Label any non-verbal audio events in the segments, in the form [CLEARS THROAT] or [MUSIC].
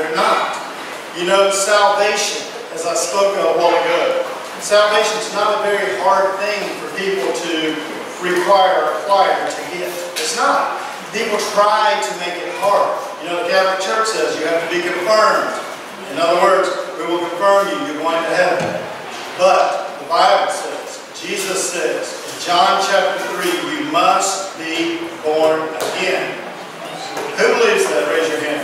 they're not. You know, salvation, as I spoke of a while ago, salvation is not a very hard thing for people to require or acquire to get. It's not. People try to make it hard. You know, the Catholic Church says you have to be confirmed. In other words, we will confirm you, you're going to heaven. But the Bible says, Jesus says, in John chapter 3, you must be born again. Who believes that? Raise your hand.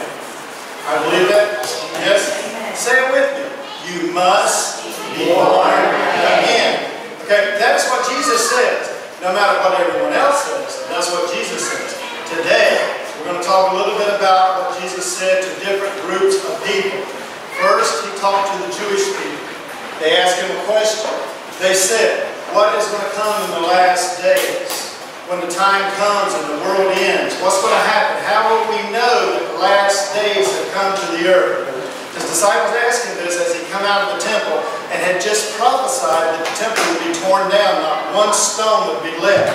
I believe that. Yes? Say it with me. You must be born again. Okay, that's what Jesus says. No matter what everyone else says, that's what Jesus says. Today, we're going to talk a little bit about what Jesus said to different groups of people. First, he talked to the Jewish people. They asked him a question. They said, what is going to come in the last days? When the time comes and the world ends, what's going to happen? How will we know that the last days have come to the earth? His disciples asked him this as he come out of the temple and had just prophesied that the temple would be torn down, not one stone would be left.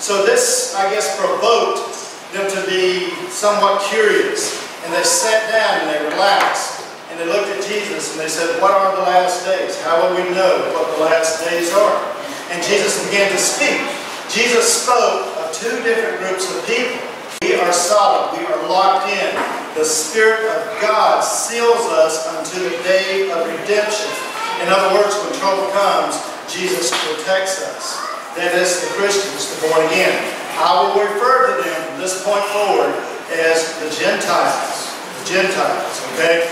So this, I guess, provoked them to be somewhat curious. And they sat down and they relaxed. And they looked at Jesus and they said, What are the last days? How will we know what the last days are? And Jesus began to speak. Jesus spoke of two different groups of people. We are solid. We are locked in. The Spirit of God seals us unto the day of redemption. In other words, when trouble comes, Jesus protects us. That is the Christians, the born again. I will refer to them from this point forward as the Gentiles. The Gentiles, okay?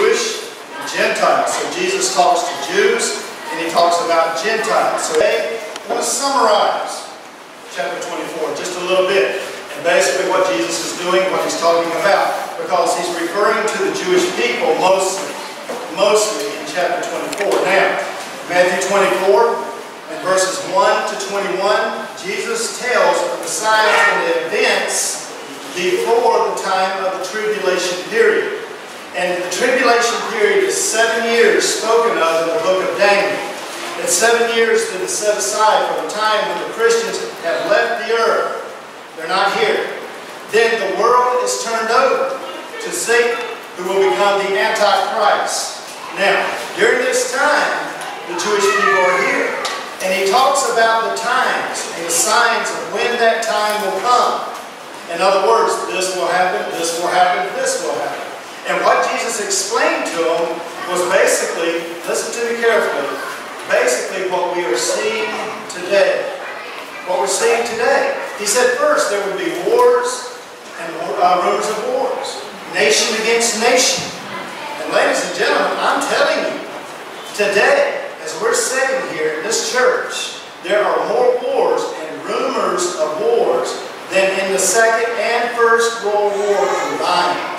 Jewish and Gentiles. So Jesus talks to Jews and he talks about Gentiles. So today, I want to summarize chapter 24 just a little bit. And basically what Jesus is doing, what he's talking about. Because he's referring to the Jewish people mostly. Mostly in chapter 24. Now, Matthew 24 and verses 1 to 21, Jesus tells of the signs and the events before the time of the tribulation period. And the tribulation period is seven years spoken of in the book of Daniel. It's seven years that is set aside from the time when the Christians have left the earth. They're not here. Then the world is turned over to Satan, who will become the Antichrist. Now, during this time, the Jewish people are here. And he talks about the times and the signs of when that time will come. In other words, this will happen, this will happen, this will happen. And what Jesus explained to them was basically, listen to me carefully, basically what we are seeing today. What we're seeing today. He said first there would be wars and uh, rumors of wars. Nation against nation. And ladies and gentlemen, I'm telling you, today, as we're sitting here in this church, there are more wars and rumors of wars than in the Second and First World War combined.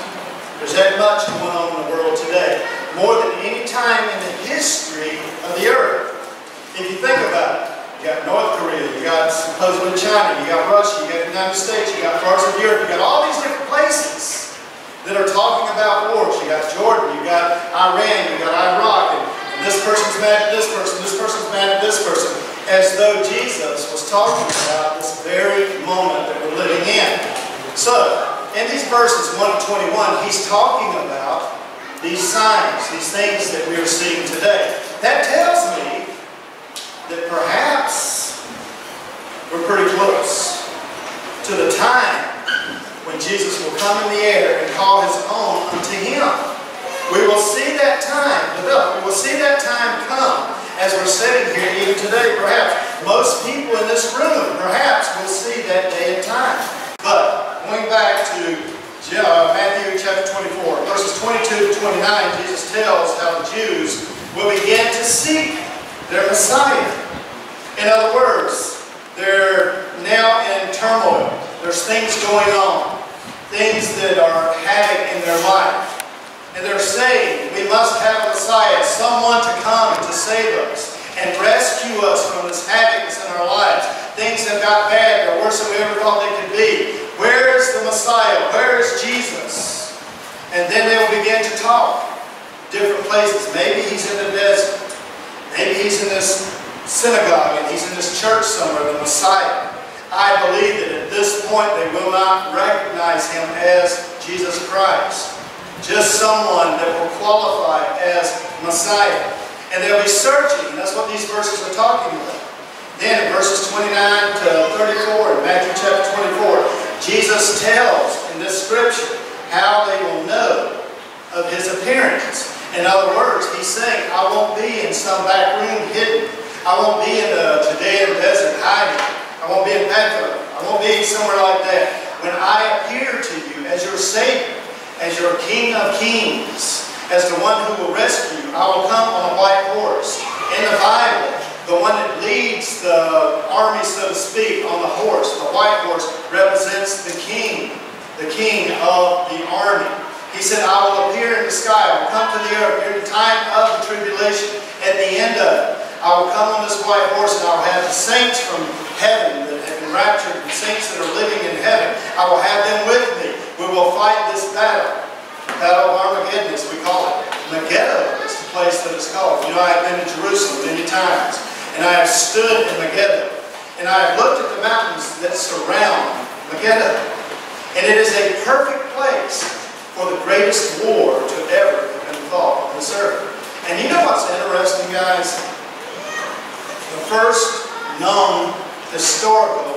There's that much going on in the world today more than any time in the history of the earth. If you think about it, you got North Korea, you got supposedly China, you got Russia, you got the United States, you got parts of Europe, you got all these different places that are talking about wars. You got Jordan, you got Iran, you got Iraq, and, and this person's mad at this person, this person's mad at this person, as though Jesus was talking about this very moment that we're living in. So, in these verses 1 to 21, he's talking about these signs, these things that we are seeing today. That tells me that perhaps we're pretty close to the time when Jesus will come in the air and call his own unto him. We will see that time develop. We will see that time come as we're sitting here even today. Perhaps most people in this room perhaps will see that day and time. But going back to uh, Matthew chapter 24, verses 22 to 29, Jesus tells how the Jews will begin to seek their Messiah. In other words, they're now in turmoil. There's things going on things that are havoc in their life. And they're saying, we must have a Messiah, someone to come to save us and rescue us from this havoc in our lives. Things have got bad, they're worse than we ever thought they could be. Where is the Messiah? Where is Jesus? And then they will begin to talk. Different places. Maybe he's in the desert. Maybe he's in this synagogue and he's in this church somewhere, the Messiah. I believe that at this point they will not recognize him as Jesus Christ. Just someone that will qualify as Messiah. And they'll be searching. That's what these verses are talking about. Then in verses 29 to 34 in Matthew chapter 24, Jesus tells in this scripture how they will know of his appearance. In other words, he's saying, I won't be in some back room hidden. I won't be in the Judean desert hiding. I won't be in Bethlehem. I won't be somewhere like that. When I appear to you as your Savior, as your King of Kings, as the one who will rescue I will come on a white horse. In the Bible, the one that leads the army, so to speak, on the horse, the white horse, represents the king, the king of the army. He said, I will appear in the sky, I will come to the earth during the time of the tribulation, at the end of it. I will come on this white horse and I will have the saints from heaven that have been raptured, the saints that are living in heaven. I will have them with me. We will fight this battle. Battle of Armageddon, as we call it. Megiddo is the place that it's called. You know, I have been to Jerusalem many times, and I have stood in Megiddo, and I have looked at the mountains that surround Megiddo. And it is a perfect place for the greatest war to ever have been fought on this earth. And you know what's interesting, guys? the first known historical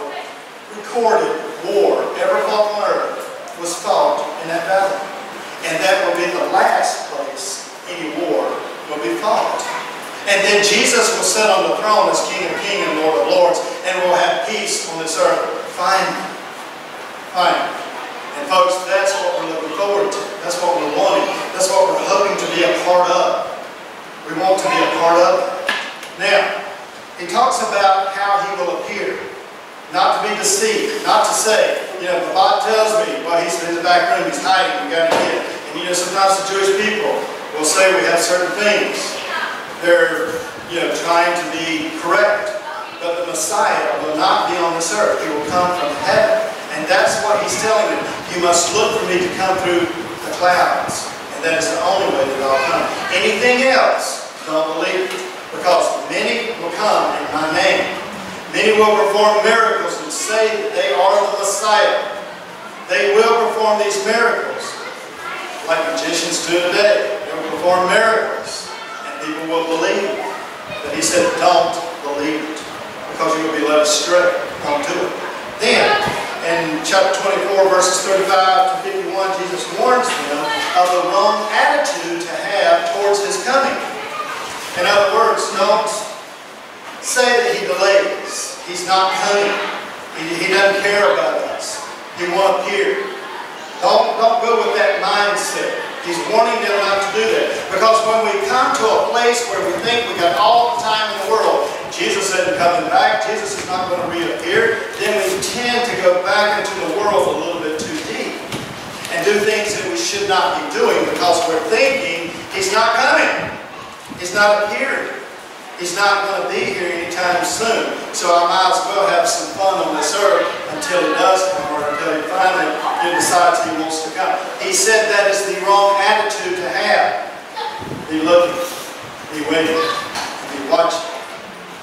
recorded war ever fought on earth was fought in that battle. And that will be the last place any war will be fought. And then Jesus will sit on the throne as King of Kings and Lord of Lords, and we'll have peace on this earth. Finally. Finally. And folks, that's what we're looking forward to. That's what we're wanting. That's what we're hoping to be a part of. We want to be a part of it. Now, he talks about how he will appear. Not to be deceived, not to say, you know, the Bible tells me, well, he's in the back room, he's hiding, we got to get. And you know, sometimes the Jewish people will say we have certain things. They're, you know, trying to be correct. But the Messiah will not be on this earth. He will come from heaven. And that's what he's telling them. You must look for me to come through the clouds. And that is the only way that I'll come. Anything else, don't believe it because many will come in my name. Many will perform miracles and say that they are the Messiah. They will perform these miracles like magicians do today. They will perform miracles and people will believe. But he said, don't believe it because you will be led astray. Don't do it. Then, in chapter 24, verses 35 to 51, Jesus warns them of the wrong attitude to have towards his coming. In other words, don't say that he delays. He's not coming. He, he doesn't care about us. He won't appear. Don't, don't go with that mindset. He's warning them not to do that. Because when we come to a place where we think we got all the time in the world, Jesus isn't coming back, Jesus is not going to reappear, then we tend to go back into the world a little bit too deep and do things that we should not be doing because we're thinking he's not coming. He's not appearing. He's not going to be here anytime soon. So I might as well have some fun on this earth until he does come or until he finally decides he wants to come. He said that is the wrong attitude to have. Be looking, be waiting, be watching.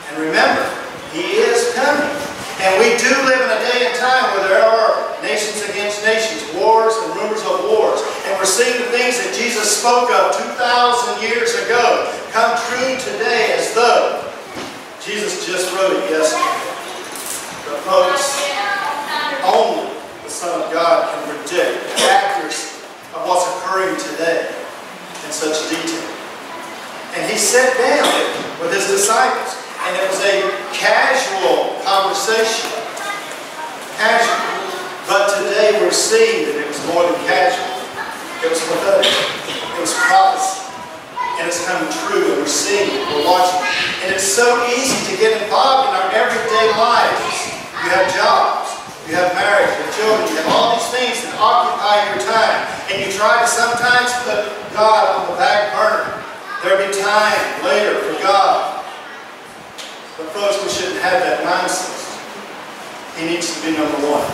And remember, he is coming. And we do live in a day and time where there are nations against nations, wars and rumors of wars. And we're seeing the things that Jesus spoke of 2,000 years ago come true today as though Jesus just wrote it yesterday. But folks, only the Son of God can predict the accuracy of what's occurring today in such detail. And he sat down with his disciples and it was a casual conversation. Casual. But today we're seeing that it was more than casual. It was prophetic. It was prophecy. And it's coming true, and we're seeing it, we're watching it. And it's so easy to get involved in our everyday lives. You have jobs, you have marriage, you have children, you have all these things that occupy your time. And you try to sometimes put God on the back burner. There'll be time later for God. But folks, we shouldn't have that mindset. He needs to be number one.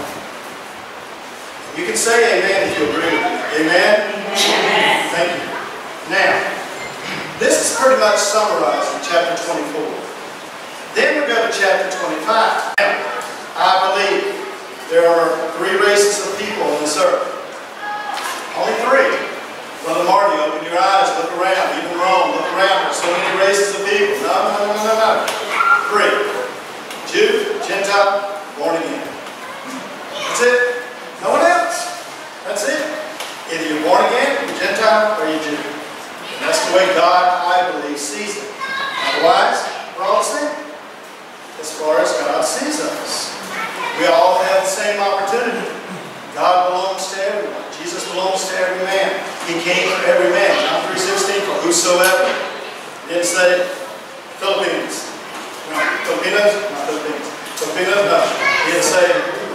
You can say amen if you agree with me. Amen? Amen. Thank you. Now, this is pretty much summarized in chapter 24. Then we go to chapter 25. Now, I believe there are three races of people on this earth. Only three. Brother Marty, open your eyes, look around, even Rome, look around. There's so many races of people. No, no, no, no, no. Three. Jew, Gentile, born again. That's it. No one else. That's it. Either you're born again, you're Gentile, or you're Jew. And that's the way God, I believe, sees it. Otherwise, we're all the same. As far as God sees us. We all have the same opportunity. God belongs to everyone. Jesus belongs to every man. He came for every man. John 3.16, for whosoever. He didn't say Philippines. Filipinos, not Filipinos. Filipinos, no. He didn't say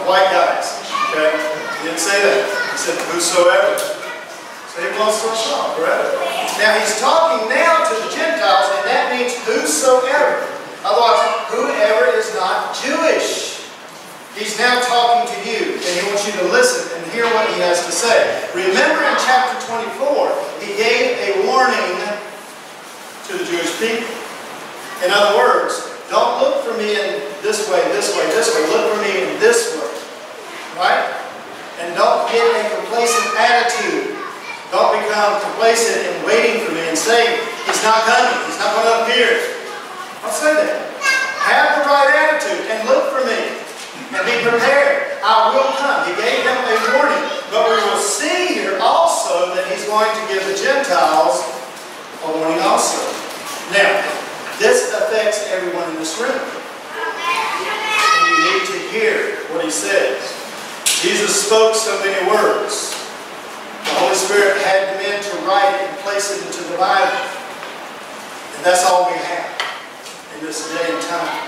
white guys. Okay? He didn't say that. He said whosoever. So he wants to us all, correct? Now he's talking now to the Gentiles, and that means whosoever. Otherwise, whoever is not Jewish. He's now talking to you, and he wants you to listen and hear what he has to say. Remember in chapter 24, he gave a warning to the Jewish people. In other words, don't look for me in this way, this way, this way. Look for me in this way. Right? And don't get a complacent attitude. Don't become complacent in waiting for me and saying, He's not coming. He's not going to appear. I'll say that. Have the right attitude and look for me. And be prepared. I will come. He gave them a warning. But we will see here also that he's going to give the Gentiles a warning also. Now, this affects everyone in this room. And you need to hear what he says. Jesus spoke so many words. The Holy Spirit had men to write and place it into the Bible. And that's all we have in this day and time.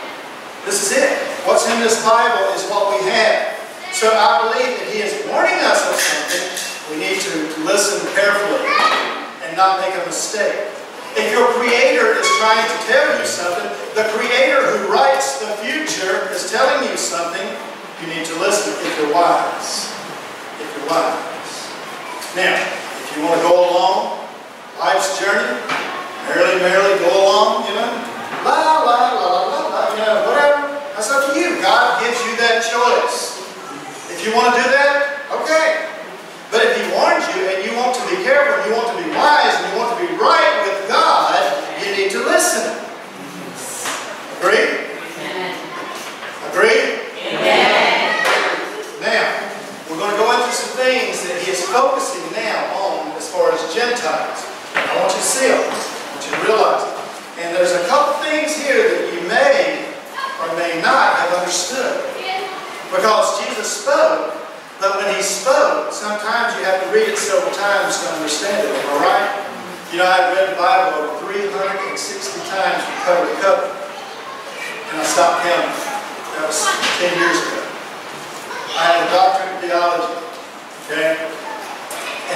This is it. What's in this Bible is what we have. So I believe that he is warning us of something. We need to listen carefully and not make a mistake. If your Creator is trying to tell you something, the Creator who writes the future is telling you something, you need to listen if you're wise. If you're wise. Now, if you want to go along life's journey, merrily, merrily go along, you know, la, la, la, la, la, you know, whatever, that's up to you. God gives you that choice. If you want to do that, okay. But if He warns you and you want to be careful, you want to be wise, and you want to be right with God, you need to listen. Agree? Amen. Agree? Amen. Now, we're going to go into some things that He is focusing now on as far as Gentiles. I want you to see them. I want you to realize them. And there's a couple things here that you may or may not have understood. Because Jesus spoke but when he spoke, sometimes you have to read it several times to understand it, all right? You know, I've read the Bible over 360 times from cover to cover. And I stopped counting. That was 10 years ago. I have a doctorate in theology, okay?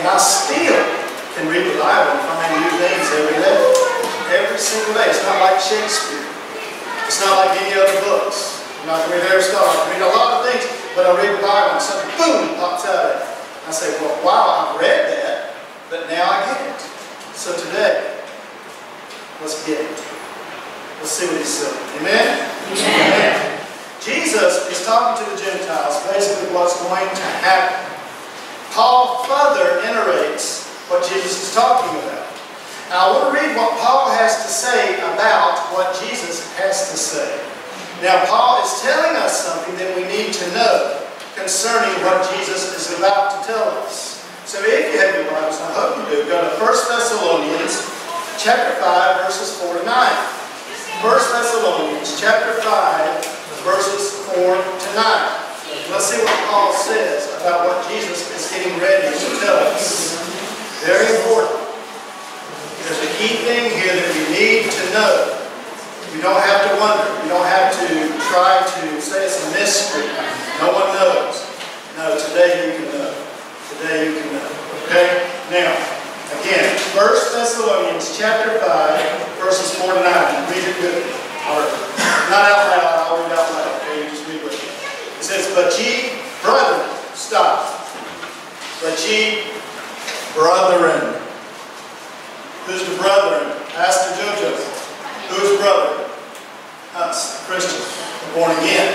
And I still can read the Bible and find new things every day. Every single day. It's not like Shakespeare. It's not like any other books. I'm not going to read Aristotle. I read a lot of things, but I read the Bible and something, boom, pops out. I say, well, wow, I've read that, but now I get it. So today, let's get it. Let's see what he's saying. Amen? Amen. Amen. Jesus is talking to the Gentiles, basically what's going to happen. Paul further iterates what Jesus is talking about. Now, I want to read what Paul has to say about what Jesus has to say. Now, Paul is telling us something that we need to know concerning what Jesus is about to tell us. So if you have your Bibles, I hope you do, go to 1 Thessalonians chapter 5, verses 4 to 9. 1 Thessalonians chapter 5, verses 4 to 9. Let's see what Paul says about what Jesus is getting ready to tell us. Very important. There's a key thing here that we need to know. You don't have to wonder. You don't have to try to say it's a mystery. No one knows. No, today you can know. Today you can know. Okay? Now, again, 1 Thessalonians chapter 5, verses 4 to 9. Read it me. Or not out loud, I'll read out loud. Okay, you just read with me. It says, But ye, brethren, stop. But ye, brethren. Who's the brethren? Pastor Jojo. Who's brother? Us, Christians, born again.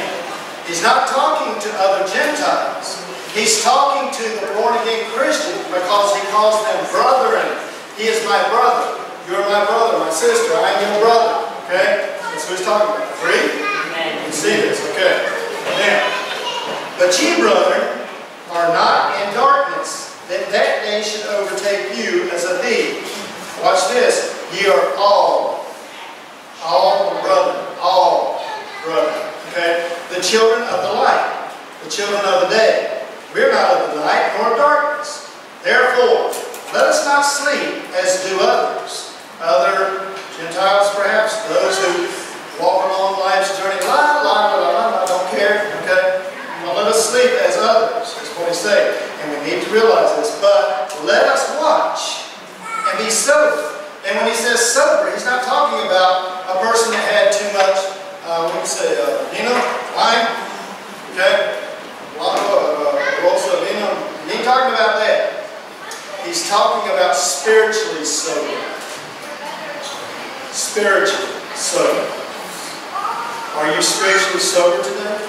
He's not talking to other Gentiles. He's talking to the born again Christian because he calls them brethren. He is my brother. You're my brother, my sister. I am your brother. Okay? That's what he's talking about. Free? You see this, okay. Now, but ye, brethren, are not in darkness, that that day should overtake you as a thief. Watch this. Ye are all, all brethren, all brethren. Okay? The children of the light, the children of the day. We're not of the night nor darkness. Therefore, let us not sleep as do others. Other Gentiles, perhaps, those who walk along life's journey, la, la, la, la, la, don't care, okay? Don't let us sleep as others, is what he's saying. And we need to realize this. But let us watch and be sober. And when he says sober, he's not talking about a person that had too much, uh, what do you say, uh, vino, wine, okay? Uh, also vino. He ain't talking about that. He's talking about spiritually sober. Spiritually sober. Are you spiritually sober today?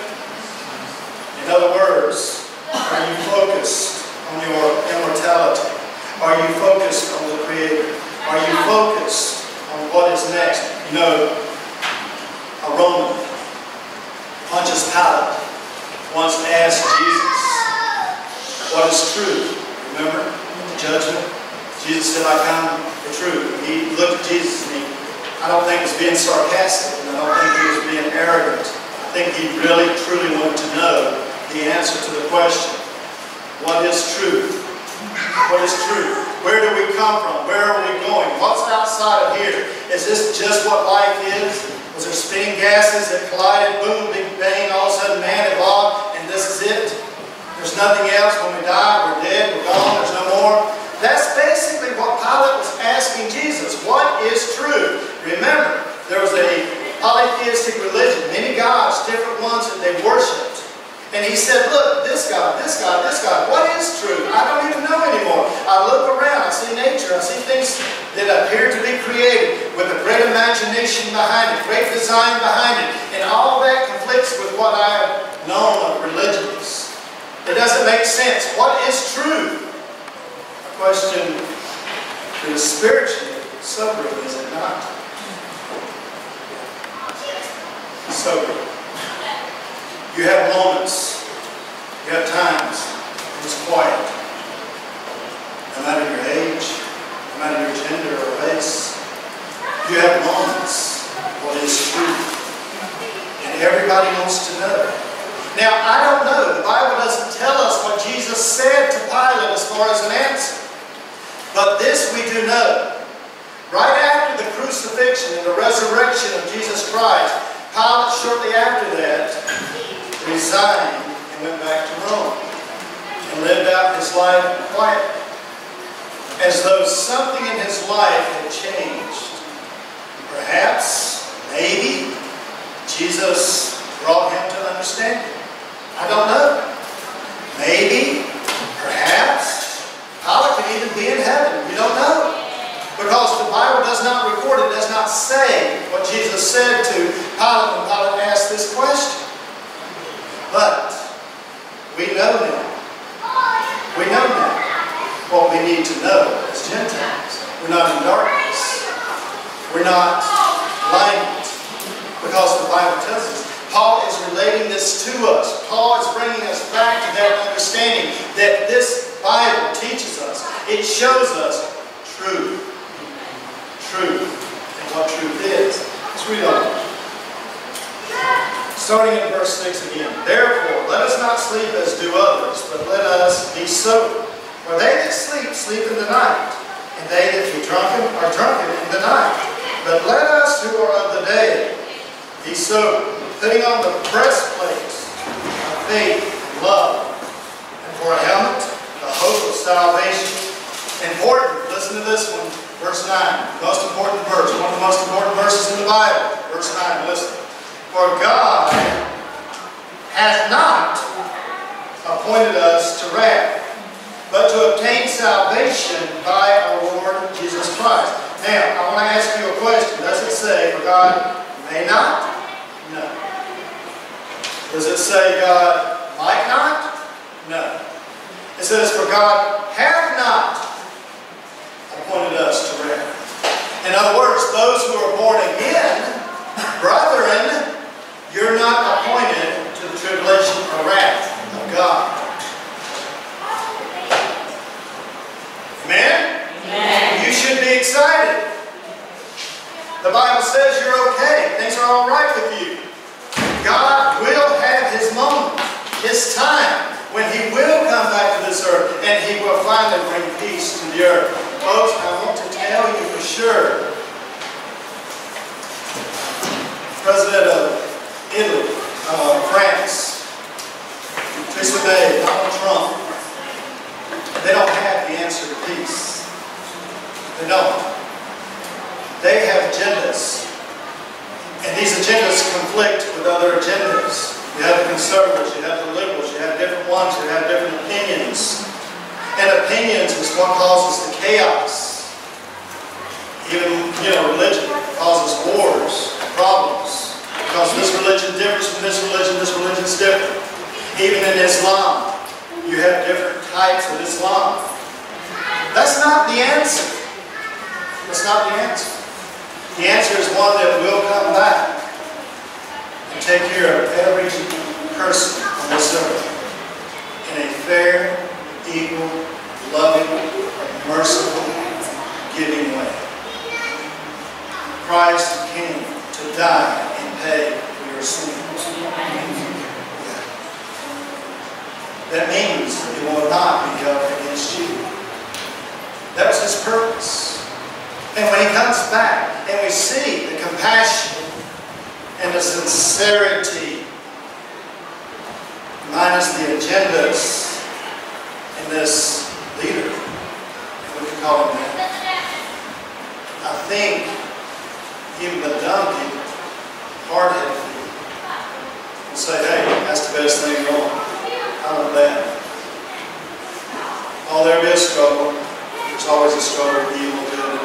In other words, are you focused on your immortality? Are you focused on the Creator? Are you focused on what is next? You know, a Roman, Pontius Pilate, once asked Jesus, what is true? Remember judgment? Jesus said, I come the truth. He looked at Jesus and he, I don't think he was being sarcastic and I don't think he was being arrogant. I think he really, truly wanted to know the answer to the question, what is truth? What is truth? Where do we come from? Where are we going? What's outside of here? Is this just what life is? Was there spinning gases that collided, boom, big bang, all of a sudden man evolved, and this is it? There's nothing else. When we die, we're dead, we're gone, there's no more. That's basically what Pilate was asking Jesus. What is true? Remember, there was a polytheistic religion, many gods, different ones that they worshipped. And he said, look, this God, this God, this God, what is true? I don't even know anymore. I look around, I see nature, I see things that appear to be created with a great imagination behind it, great design behind it, and all that conflicts with what I have known of religions. It doesn't make sense. What is truth? A question that is spiritually sobering, is it not? Sobering. You have moments, you have times it's quiet. No matter your age, no matter your gender or race, you have moments what is truth. And everybody wants to know. Now, I don't know. The Bible doesn't tell us what Jesus said to Pilate as far as an answer. But this we do know. Right after the crucifixion and the resurrection of Jesus Christ, Pilate, shortly after that, resigned and went back to Rome and lived out his life quietly, as though something in his life had changed. Perhaps, maybe, Jesus brought him to understanding. I don't know. Maybe, perhaps, Pilate could even be in heaven. We don't know. Because the Bible does not record, it does not say what Jesus said to Pilate when Pilate asked this question. But we know now. We know now what we need to know as Gentiles. We're not in darkness. We're not blinded. Because the Bible tells us. Paul is relating this to us. Paul is bringing us back to that understanding that this Bible teaches us. It shows us truth. Truth. And what truth is. Let's read on. Starting in verse 6 again. Therefore, let us not sleep as do others, but let us be sober. For they that sleep, sleep in the night, and they that be drunken are drunken in the night. But let us who are of the day be sober, putting on the breastplate of faith and love, and for a helmet, the hope of salvation. Important, listen to this one, verse 9. Most important verse, one of the most important verses in the Bible. Verse 9, listen. For God hath not appointed us to wrath, but to obtain salvation by our Lord Jesus Christ. Now, I want to ask you a question. Does it say, for God may not? Does it say God might not? No. It says, for God hath not appointed us to wrath. In other words, those who are born again, brethren, you're not appointed to the tribulation or wrath of God. Amen? Amen? You should be excited. The Bible says you're okay. Things are all right with you. God will have His moment, His time, when He will come back to this earth and He will finally bring peace to the earth. Folks, I want to tell you for sure, President of Italy, uh, France, Theresa May, Donald Trump, they don't have the answer to peace. They don't. They have agendas. And these agendas conflict with other agendas. You have the conservatives, you have the liberals, you have different ones you have different opinions. And opinions is what causes the chaos. Even, you know, religion causes wars, problems. Because this religion differs from this religion, this religion is different. Even in Islam, you have different types of Islam. That's not the answer. That's not the answer. The answer is one that will come back take care of every person on this earth in a fair, equal, loving, merciful, giving way. Christ came to die and pay for your sins. That means it will not be held against you. That was his purpose. And when he comes back and we see the compassion and the sincerity minus the agendas in this leader, we can call him that. I think even the dumb people hard-headed and say, hey, that's the best thing going. I know that. Oh, there'll be a struggle. There's always a struggle with evil good.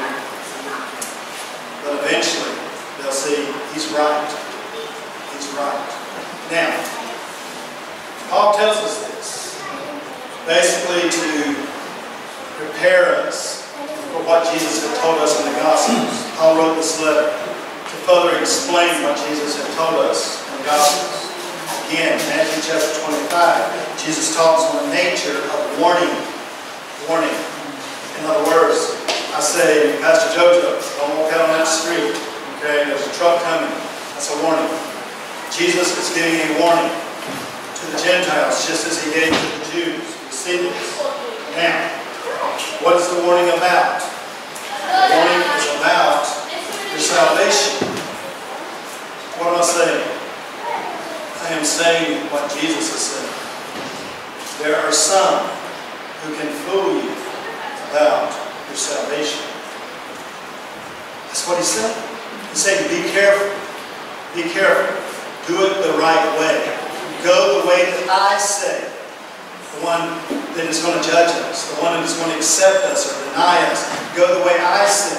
But eventually, they'll see he's right. Right. Now, Paul tells us this basically to prepare us for what Jesus had told us in the Gospels. Paul wrote this letter to further explain what Jesus had told us in the Gospels. Again, Matthew chapter 25, Jesus talks on the nature of warning. Warning. In other words, I say, Pastor Jojo, don't walk out on that street. Okay, there's a truck coming. That's a warning. Jesus is giving a warning to the Gentiles, just as he gave to the Jews. You see this? Now, what is the warning about? The warning is about your salvation. What am I saying? I am saying what Jesus is saying. There are some who can fool you about your salvation. That's what he said. He's saying, be careful. Be careful. Do it the right way. Go the way that I say. The one that is going to judge us. The one that is going to accept us or deny us. Go the way I say.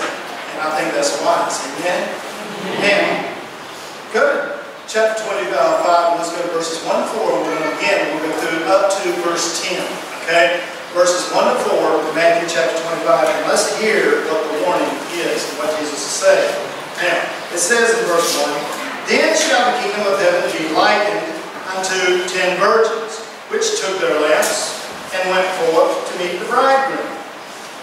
And I think that's wise. Amen? Amen. Good. Chapter 25, let's go to verses 1 to 4. We're going to, again, we'll go through up to verse 10. Okay? Verses 1 to 4 of Matthew chapter 25. And let's hear what the warning is and what Jesus is saying. Now, it says in verse 1, Then shall the kingdom of heaven be likened unto ten virgins, which took their lamps and went forth to meet the bridegroom.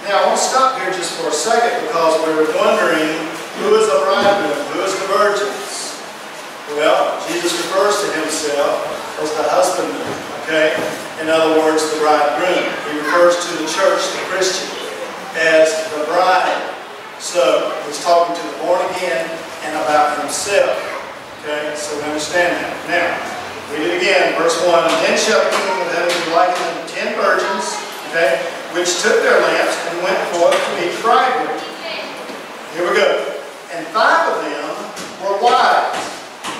Now, I want to stop here just for a second because we're wondering who is the bridegroom, who is the virgins. Well, Jesus refers to himself as the husbandman, okay? In other words, the bridegroom. He refers to the church, the Christian, as the bride. So, he's talking to the born again and about himself. Okay, so we understand that. Now, read it again, verse 1. And then shall the kingdom of heaven be likened unto ten virgins, okay, which took their lamps and went forth to meet bridegroom. Here we go. And five of them were wise,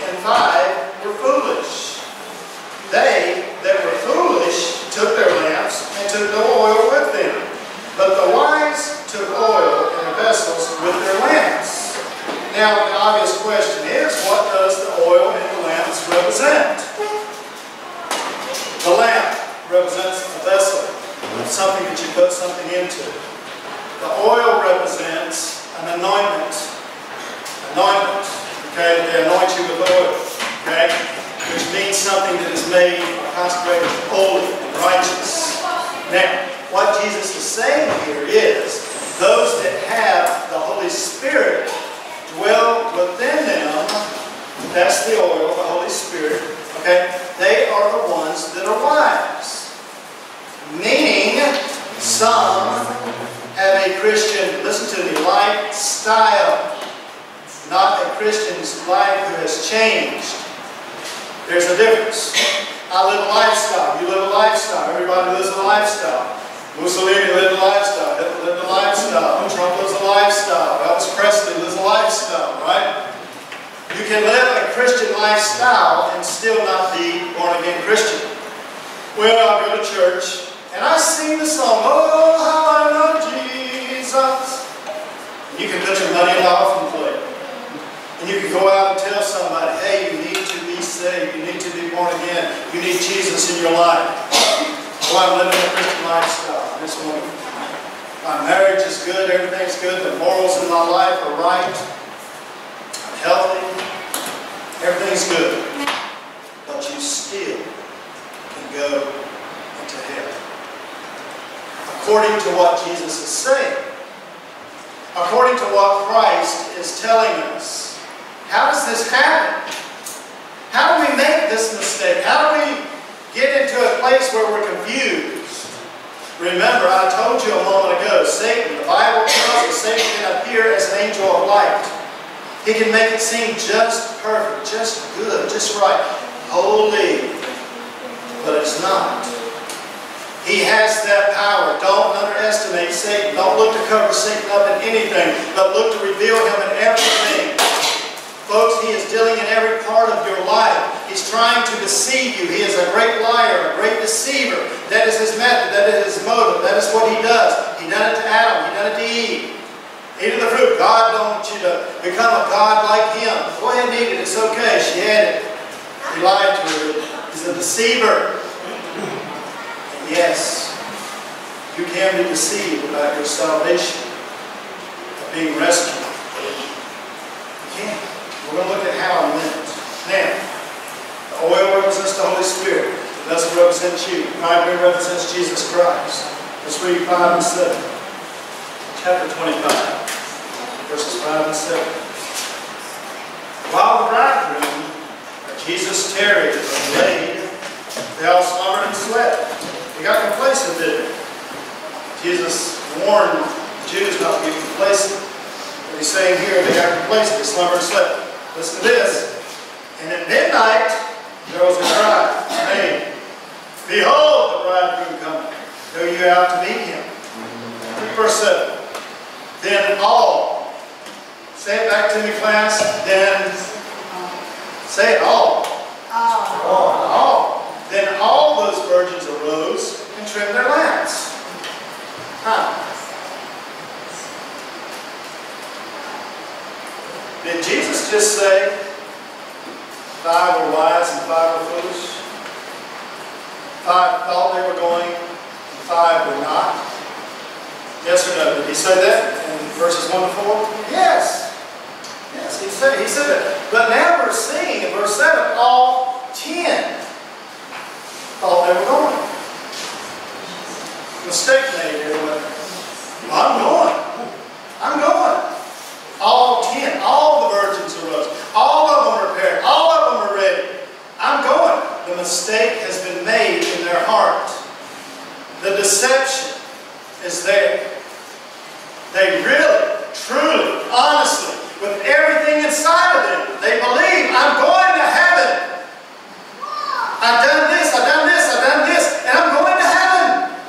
and five were foolish. They that were foolish took their lamps and took no oil with them. But the wise took oil in vessels with their lamps. Now, the obvious question is, what does the oil in the lamps represent? The lamp represents a vessel, something that you put something into. The oil represents an anointment. Anointment. Okay, they anoint you with oil. Okay, which means something that is made consecrated, holy, and righteous. Now, what Jesus is saying here is those that have the Holy Spirit dwell within them, that's the oil, the Holy Spirit, okay? They are the ones that are wise. Meaning, some have a Christian, listen to me, lifestyle. Not a Christian's life who has changed. There's a difference. I live a lifestyle. You live a lifestyle. Everybody lives a lifestyle. Mussolini lived a lifestyle. Hitler lived a lifestyle. Trump lives a lifestyle. Elvis Presley lives a lifestyle, right? You can live a Christian lifestyle and still not be born-again Christian. Well, I go to church and I sing the song, Oh, how I love Jesus. You can put your money in the offering plate. And you can go out and tell somebody, hey, you need to be saved. You need to be born again. You need Jesus in your life. Oh, I'm living a Christian lifestyle. This morning. My marriage is good. Everything's good. The morals in my life are right. I'm healthy. Everything's good. But you still can go into hell. According to what Jesus is saying. According to what Christ is telling us. How does this happen? How do we make this mistake? How do we get into a place where we're confused? Remember, I told you a moment ago, Satan, the Bible tells us Satan can appear as an angel of light. He can make it seem just perfect, just good, just right, holy, but it's not. He has that power. Don't underestimate Satan. Don't look to cover Satan up in anything, but look to reveal him in everything. Folks, he is dealing in every part of your life. He's trying to deceive you. He is a great liar, a great deceiver. That is his method. That is his motive. That is what he does. He done it to Adam. He done it to Eve. Eat of the fruit. God don't want you to become a God like him. Go ahead and eat it. It's okay. She had it. He lied to her. He's a deceiver. And yes, you can be deceived about your salvation, of being rescued. You can. We're going to look at how in a minute. Now, the oil represents the Holy Spirit. It doesn't represent you. Bridegroom represents Jesus Christ. Let's read 5 and 7. Chapter 25, verses 5 and 7. While the bridegroom, Jesus tarried and delayed, they all slumbered and slept. They got complacent, didn't they? Jesus warned the Jews not to be complacent. But he's saying here, they got complacent, they slumbered and slept. Listen to this. And at midnight, there was a cry made, Behold, the bridegroom cometh. Go you out to meet him. Verse 7. Then all Say it back to me, class. Then say it all. Oh. All. Then all those virgins arose and trimmed their lamps. Huh. Did Jesus just say five were wise and five were foolish? Five thought they were going, and five were not? Yes or no? Did he say that in verses 1 to 4? Yes. Yes, he said, he said. But now we're seeing in verse 7, all 10 thought they were going. Mistake made here. but I'm going. I'm going. All 10, all the virgins arose. All of them are prepared. All of them are ready. I'm going. The mistake has been made in their heart. The deception is there. They really, truly, honestly, with everything inside of them, they believe I'm going to heaven. I've done this, I've done this, I've done this, and I'm going to heaven.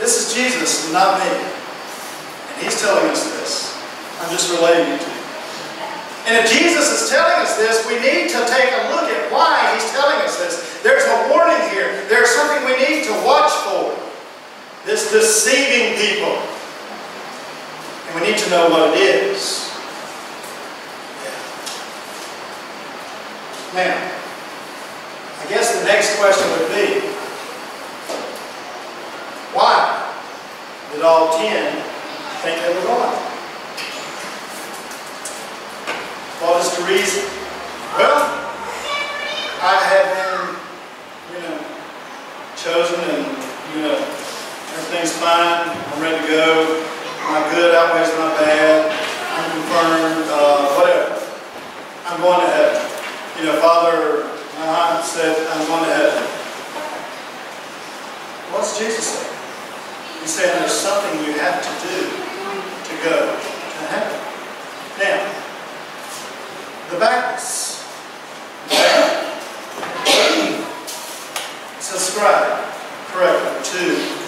This is Jesus, not me. And he's telling us this. I'm just relating it to you. And if Jesus is telling us this, we need to take a look at why he's telling us this. There's a warning here. There's something we need to watch for. Deceiving people. And we need to know what it is. Now, I guess the next question would be, why did all ten think they were going? What is the reason? Well, I have been, you know, chosen and, you know, everything's fine. I'm ready to go. My good outweighs my bad. I'm confirmed, uh, whatever. I'm going to heaven. You know, Father uh, said, I'm going to heaven. What's Jesus saying? He's saying there's something you have to do to go to heaven. Now, the Baptists [CLEARS THROAT] subscribe correctly to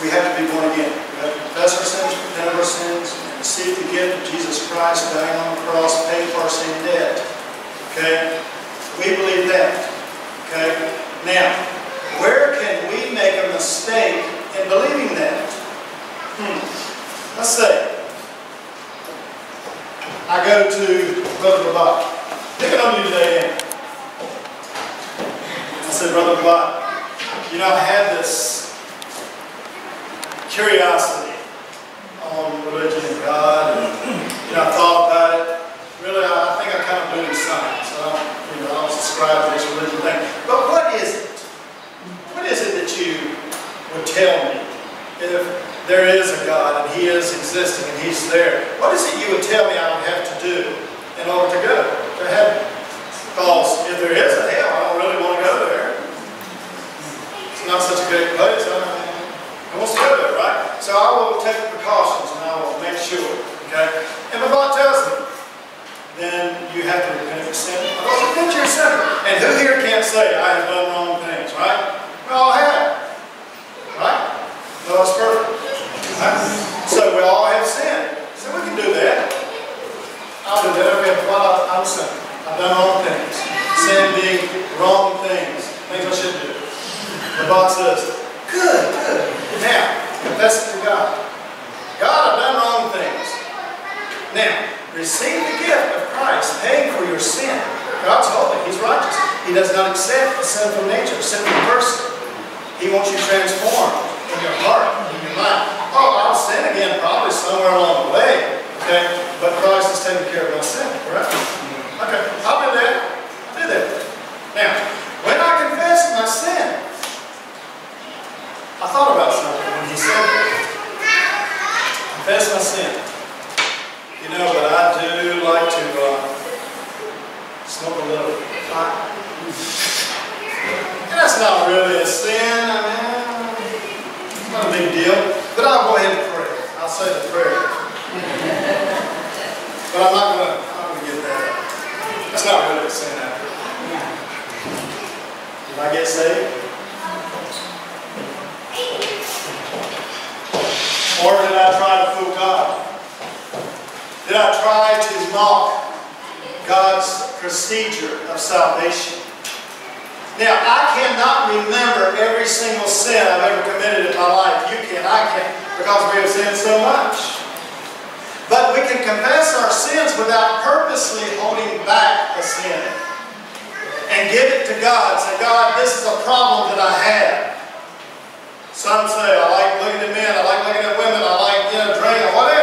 we have to be born again. We have to confess our sins, repent of our sins, and receive the gift of Jesus Christ dying on the cross, paying for our sin debt. Okay? We believe that. Okay? Now, where can we make a mistake in believing that? Hmm. Let's say I go to Brother Babat. Pick it on you today. I said, Brother Babat, you know, I had this curiosity on religion and God, and you know, I thought about it. Really, I, I think I kind of believe in science. I don't, you know, I don't subscribe to this religion thing. But what is it? What is it that you would tell me if there is a God and He is existing and He's there? What is it you would tell me I would have to do in order to go to heaven? Because if there is a hell, I don't really want to go there. It's not such a great place. I, I want to go there, right? So I will take precautions and I will make sure. Okay? And if God tells me, then you have to repent of your sin. Because repent your sin. And who here can't say, I have done wrong things, right? We all have. Right? No, that's perfect. Right? So we all have sin. So we can do that. I'll do that. Okay, well, I'm sinning. I've done wrong things. Sin being wrong things. Things I should do. The boss says, good, good. Now, confess it to God. God, I've done wrong things. Now, receive the gift of Christ, paying for your sin. God's holy. He's righteous. He does not accept a sinful nature, a sinful person. He wants you transformed in your heart, in your mind. Oh, I'll sin again probably somewhere along the way. Okay? But Christ has taken care of my sin, correct? Okay, I'll do that. I'll do that. Now, when I confess my sin, I thought about something when he said. Confess my sin. You know, but I do like to uh, smoke a little pot. That's not really a sin. I mean, it's not a big deal. But I'll go ahead and pray. I'll say the prayer. but I'm not I'm gonna get that. That's not really a sin after. Did I get saved? Or did I try to fool God? Did I try to mock God's procedure of salvation? Now, I cannot remember every single sin I've ever committed in my life. You can, I can, because we have sinned so much. But we can confess our sins without purposely holding back a sin. And give it to God. Say, God, this is a problem that I have. Some say, I like looking at men, I like looking at women, I like, you know, drinking, whatever.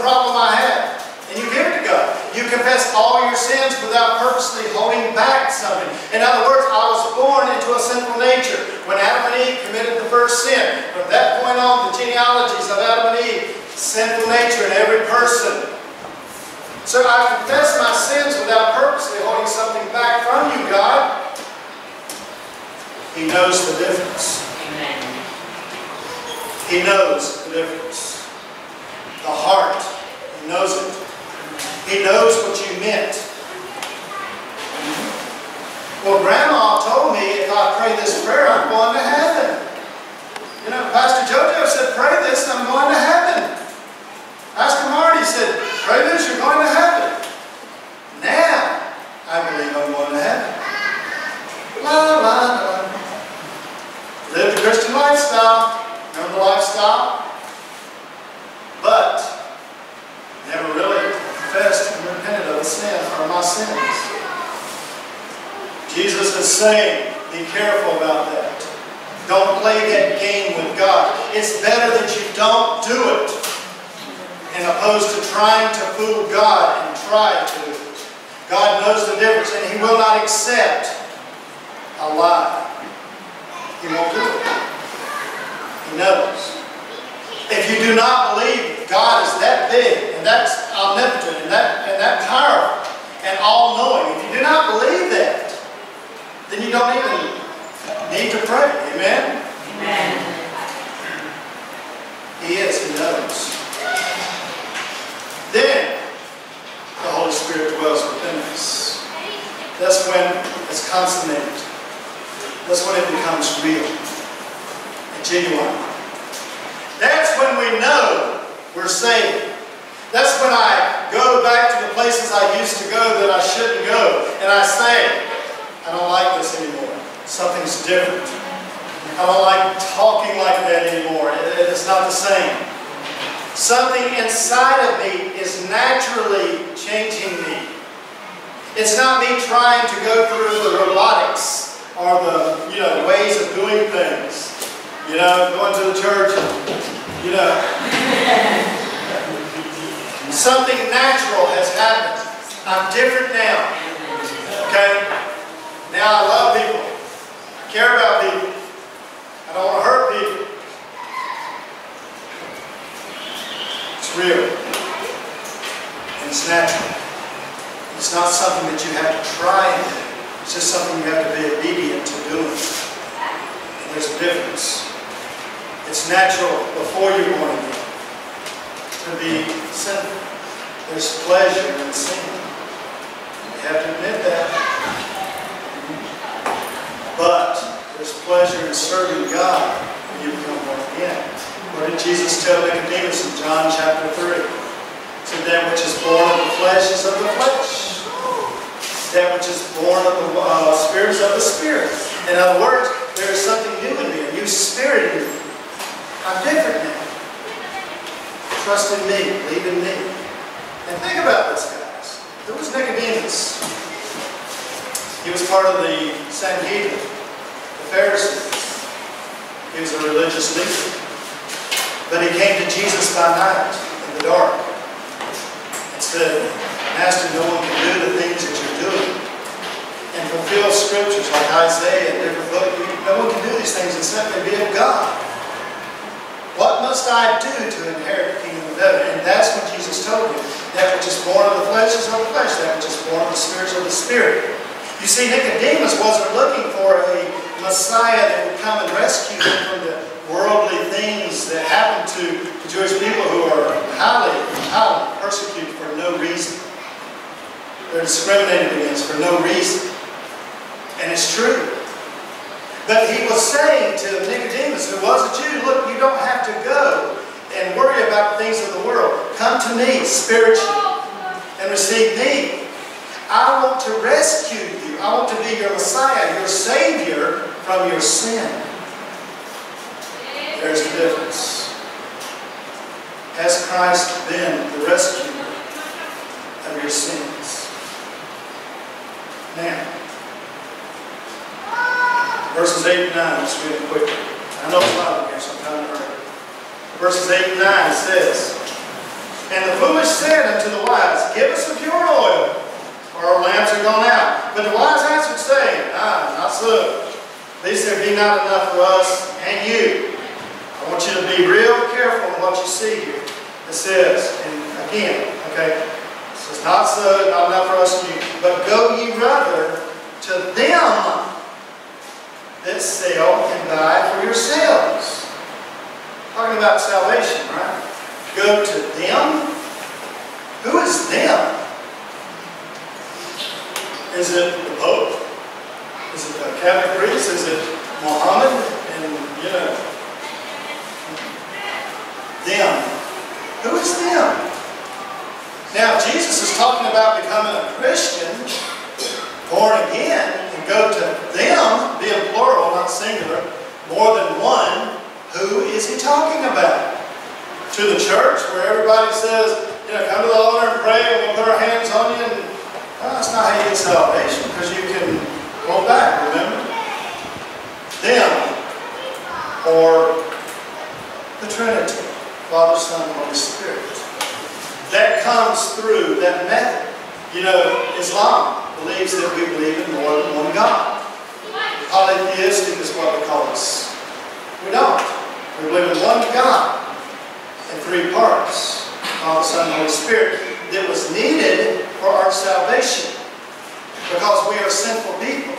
Problem I have. And you give it to God. You confess all your sins without purposely holding back something. In other words, I was born into a sinful nature. When Adam and Eve committed the first sin, from that point on, the genealogies of Adam and Eve, sinful nature in every person. So I confess my sins without purposely holding something back from you, God. He knows the difference. Amen. He knows the difference. The heart, He knows it. He knows what you meant. Well, Grandma told me if I pray this prayer, I'm going to heaven. You know, Pastor Jojo said, pray this and I'm going to heaven. Pastor Marty said, pray this, you're going to heaven. Now, I believe I'm going to heaven. La, la, la. Live the Christian lifestyle. Remember the lifestyle? But, never really confessed and repented of the sin or my sins. Jesus is saying, be careful about that. Don't play that game with God. It's better that you don't do it in opposed to trying to fool God and try to. God knows the difference and He will not accept a lie. He won't do it. He knows. If you do not believe God is that big and that's omnipotent and that, and that powerful and all-knowing, if you do not believe that, then you don't even need to pray. Amen? Amen. He is. He knows. Then, the Holy Spirit dwells within us. That's when it's consummated. That's when it becomes real and genuine. When we know we're saved. That's when I go back to the places I used to go that I shouldn't go. And I say, I don't like this anymore. Something's different. I don't like talking like that anymore. It's not the same. Something inside of me is naturally changing me. It's not me trying to go through the robotics or the, you know, ways of doing things. You know, going to the church, you know. Something natural has happened. I'm different now. Okay? Now I love people. I care about people. I don't want to hurt people. It's real. And it's natural. It's not something that you have to try and do. It's just something you have to be obedient to doing. There's a difference. It's natural before you're born again to be sinful. There's pleasure in sin. You have to admit that. But there's pleasure in serving God when you become born again. What did Jesus tell Nicodemus in John chapter 3? He said, That which is born of the flesh is of the flesh. That which is born of the uh, spirit is of the spirit. In other words, there is something new in me, a new spirit in me. I'm different now. Trust in me, believe in me. And think about this, guys. There was Nicodemus. He was part of the Sanhedrin, the Pharisees. He was a religious leader. But he came to Jesus by night, in the dark, and said, Master, no one can do the things that you're doing. And fulfill scriptures like Isaiah and different books. No one can do these things except they be of God. What must I do to inherit the kingdom of heaven? And that's when Jesus told him, that which is born of the flesh is of the flesh, that which is born of the spirit is of the spirit. You see, Nicodemus wasn't looking for a Messiah that would come and rescue him from the worldly things that happen to the Jewish people who are highly, highly persecuted for no reason. They're discriminated against for no reason. And it's true. But he was saying to Nicodemus, who was a Jew, look, you don't have to go and worry about the things of the world. Come to me spiritually and receive me. I want to rescue you. I want to be your Messiah, your Savior from your sin. There's the difference. Has Christ been the rescuer of your sins? Now, verses 8 and 9, let's read it quickly. I know it's loud here, so I'm hurry. Verses 8 and 9 says, And the foolish said unto the wise, Give us of pure oil, for our lamps are gone out. But the wise answered, saying, Ah, not so. These there be not enough for us and you. I want you to be real careful in what you see here. It says, and again, okay, it says, not so, not enough for us and you, but go ye rather to them that sell and buy for yourselves. Talking about salvation, right? Go to them. Who is them? Is it the Pope? Is it the Catholic priest? Is it Muhammad? And, you know, them. Who is them? Now, Jesus is talking about becoming a Christian, born again, go to them, being plural, not singular, more than one. Who is he talking about? To the church, where everybody says, you know, come to the altar and pray, and we'll put our hands on you, and well, that's not how you get salvation, because you can go back, remember? Them, or the Trinity, Father, Son, Holy Spirit. That comes through that method. You know, Islam believes that we believe in more than one God. Polytheistic is what we call us. We don't. We believe in one God in three parts. Father, Son, Holy Spirit. That was needed for our salvation. Because we are sinful people.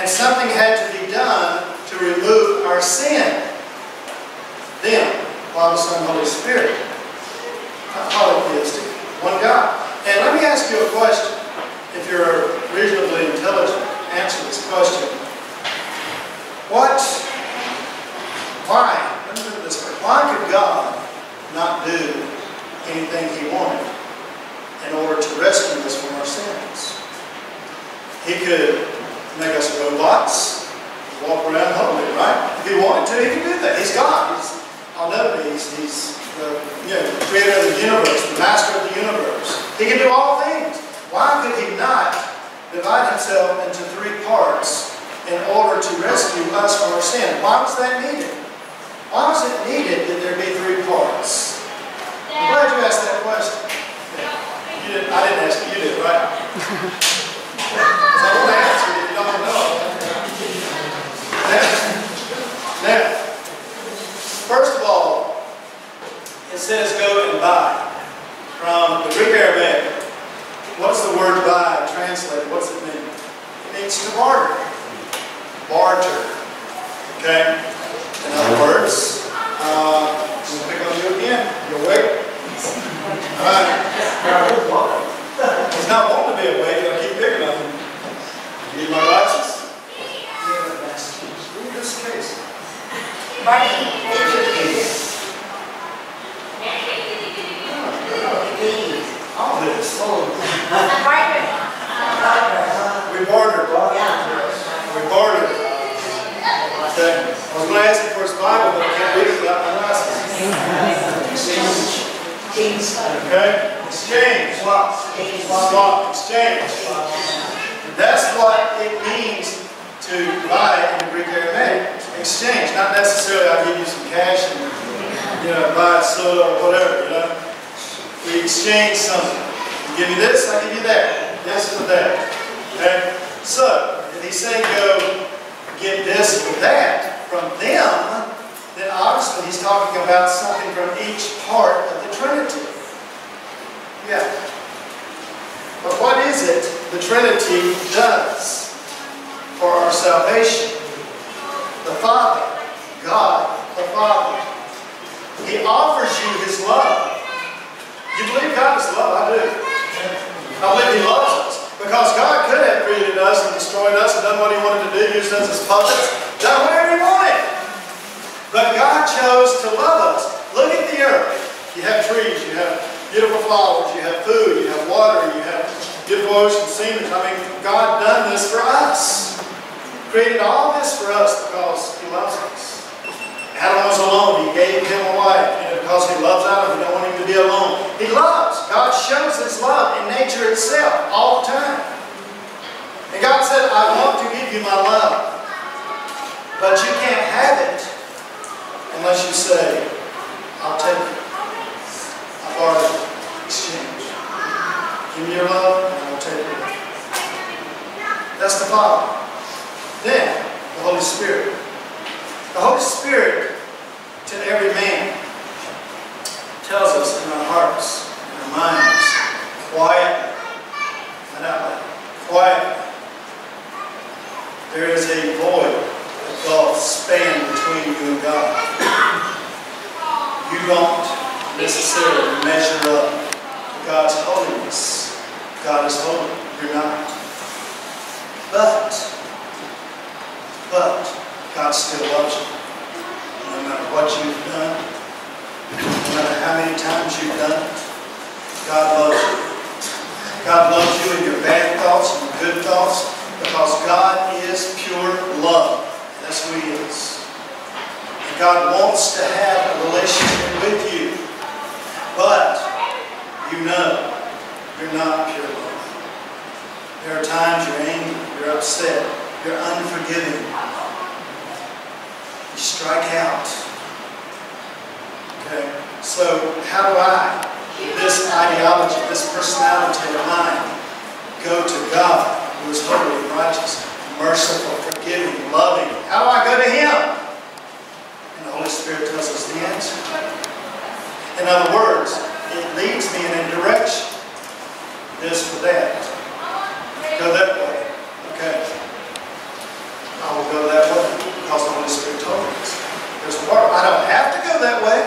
And something had to be done to remove our sin. Them, Father, Son, Holy Spirit. Polytheistic. One God. And let me ask you a question. If you're reasonably intelligent, answer this question. What, why, let me put it this way, why could God not do anything He wanted in order to rescue us from our sins? He could make us robots, walk around holy, right? If He wanted to, He could do that. He's God. He's omnipotent. He's, he's the you know, creator of the universe, the master of the universe. He can do all things. Why could He not divide Himself into three parts in order to rescue us from our sin? Why was that needed? Why was it needed that there be three parts? I'm glad you asked that question. You didn't, I didn't ask you, you did, right? so I won't answer if you don't know. Now, now, first of all, it says go and buy. From the Greek Aramaic, what's the word buy translated? What's it mean? It means to barter. Barter. Okay? In other words, uh, I'm going to pick on you again. You awake? All right. He's not wanting to be awake, and I keep picking on him. Need my glasses? Read this case. All this. We bartered. We bartered. Okay. I was going to ask him for his Bible, but I can't read it without my glasses. Okay? Exchange. Swap. Exchange. That's what it means to buy in the Greek Aramaic. Exchange. Not necessarily I'll give you some cash and you know, buy a soda or whatever, you know. We exchange something. You give me this, I give you that. This for that. Okay? So, if he's saying go get this for that from them, then obviously he's talking about something from each part of the Trinity. Yeah. But what is it the Trinity does for our salvation? The Father, God, the Father. He offers you His love. You believe God is love? I do. I believe He loves us. Because God could have created us and destroyed us and done what He wanted to do, used us as puppets, done whatever He wanted. But God chose to love us. Look at the earth. You have trees, you have beautiful flowers, you have food, you have water, you have beautiful ocean scenery. I mean, God done this for us. Created all this for us because He loves us. Adam was alone. He gave him a wife. And because He loves Adam, He don't want him to be alone. His love in nature itself all the time. And God said, I want to give you my love. But you can't have it unless you say, I'll take it. I've already exchanged. Give me your love, and I'll take it. That's the Father. Then, the Holy Spirit. The Holy Spirit, to every man, tells us in our hearts, in our minds, quiet, loud, quiet. There is a void, a gulf span between you and God. You don't necessarily measure up to God's holiness. God is holy. You're not. But, but, God still loves you. No matter what you've done, no matter how many times you've done it, God loves you. God loves you in your bad thoughts and your good thoughts because God is pure love. That's who He is. And God wants to have a relationship with you. But you know you're not pure love. There are times you're angry, you're upset, you're unforgiving. You strike out. Okay? So how do I, this ideology, this personality of mine, go to God who is holy and righteous, merciful, forgiving, loving? How do I go to Him? And the Holy Spirit tells us the answer. In other words, it leads me in a direction. This for that. Go that way. Okay. I will go that way because the Holy Spirit told me. There's a part. I don't have to go that way.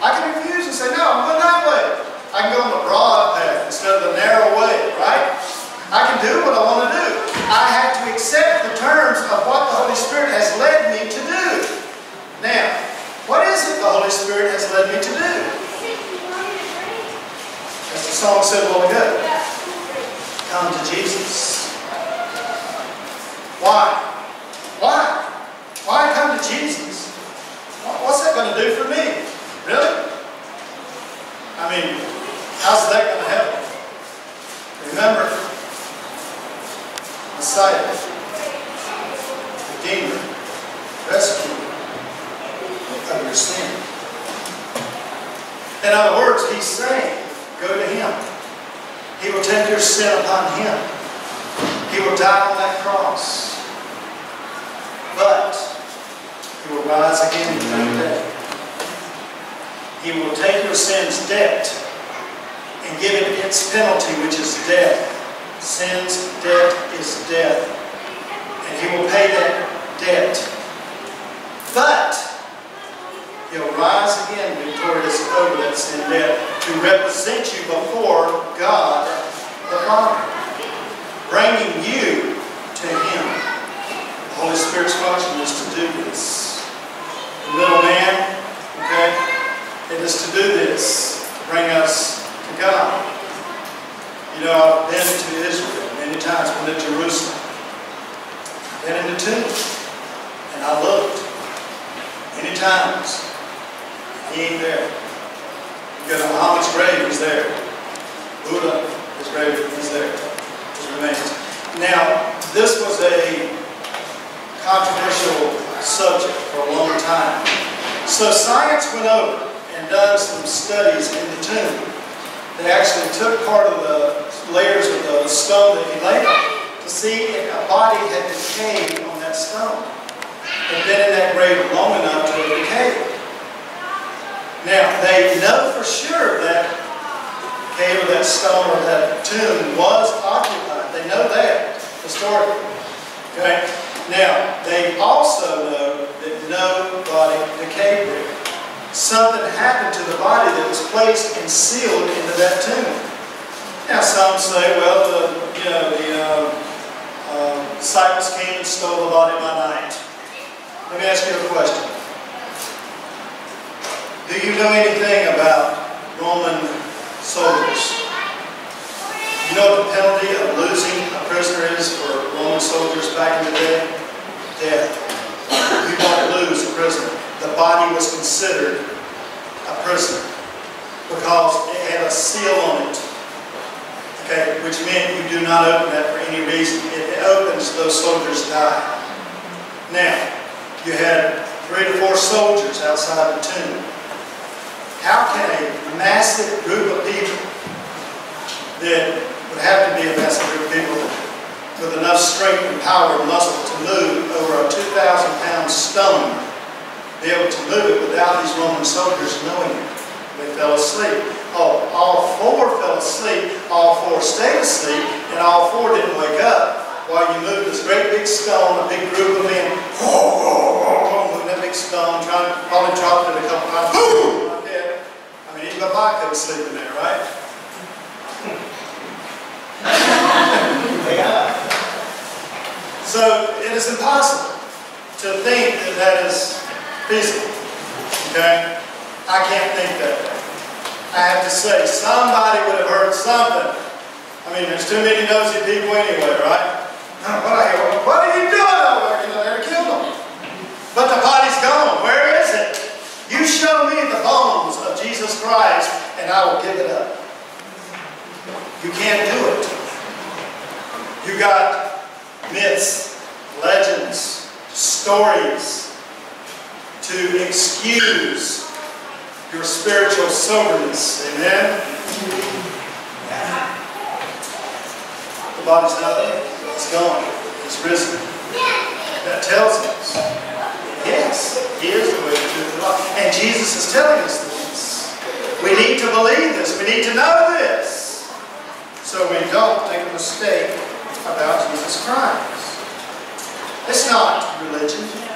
I can refuse and say, no, I'm going that way. I can go on the broad path instead of the narrow way, right? Do what I want to do. I have to accept the terms of what the Holy Spirit has led me to do. Now, what is it the Holy Spirit has led me to do? As the song said a while ago, come to Jesus. Why? Why? Why come to Jesus? What's that going to do for me? Really? I mean, how's that going to help? Remember, Messiah, Redeemer, Rescuer sin. In other words, he's saying, go to him. He will take your sin upon him. He will die on that cross. But he will rise again in that day. He will take your sin's debt and give it its penalty, which is death. Sin's debt is death. And he will pay that debt. But he'll rise again victorious over that sin debt to represent you before God the Father, bringing you to him. The Holy Spirit's watching us to do this. The little man, okay, it is to do this, to bring us to God. You know, I've been to Israel many times, been to Jerusalem, been in the tomb, and I looked many times. He ain't there. Because Muhammad's grave, is there. Buddha, his grave, is there. His remains. Now, this was a controversial subject for a long time. So science went over and done some studies in the tomb. They actually took part of the layers of the stone that he laid on to see if a body had decayed on that stone. Had been in that grave long enough to have decayed. Now, they know for sure that cave or that stone or that tomb was occupied. They know that historically. Okay? Now, they also know that no body decayed there. Something happened to the body that was placed and sealed into that tomb. Now, some say, well, the, you know, the uh, uh, disciples came and stole the body by night. Let me ask you a question. Do you know anything about Roman soldiers? You know what the penalty of losing a prisoner is for Roman soldiers back in the day? Death. You don't lose a prisoner. The body was considered a prisoner because it had a seal on it. Okay, which meant you do not open that for any reason. If it opens, those soldiers die. Now, you had three to four soldiers outside the tomb. How can a massive group of people that would have to be a massive group of people with enough strength and power and muscle to move over a 2,000 pound stone be able to move it without these Roman soldiers knowing it? They fell asleep. Oh, all four fell asleep, all four stayed asleep, and all four didn't wake up while you moved this great big stone, a big group of men, whoa, moving that big stone, trying to probably dropped it a couple times, boom, like. I mean, even Baba was sleeping there, right? [LAUGHS] So it is impossible to think that that is feasible. Okay? I can't think that way. I have to say, somebody would have heard something. I mean, there's too many nosy people anyway, right? What, I, what are you doing over there? You know, they killed them. But the body's gone. Where is it? You show me the bones of Jesus Christ, and I will give it up. You can't do it. You got myths, legends, stories to excuse your spiritual soberness. Amen? The body's not there. It's gone. It's risen. That tells us, yes, He is the way, the life. And Jesus is telling us this. We need to believe this. We need to know this. So we don't make a mistake about Jesus Christ. It's not religion.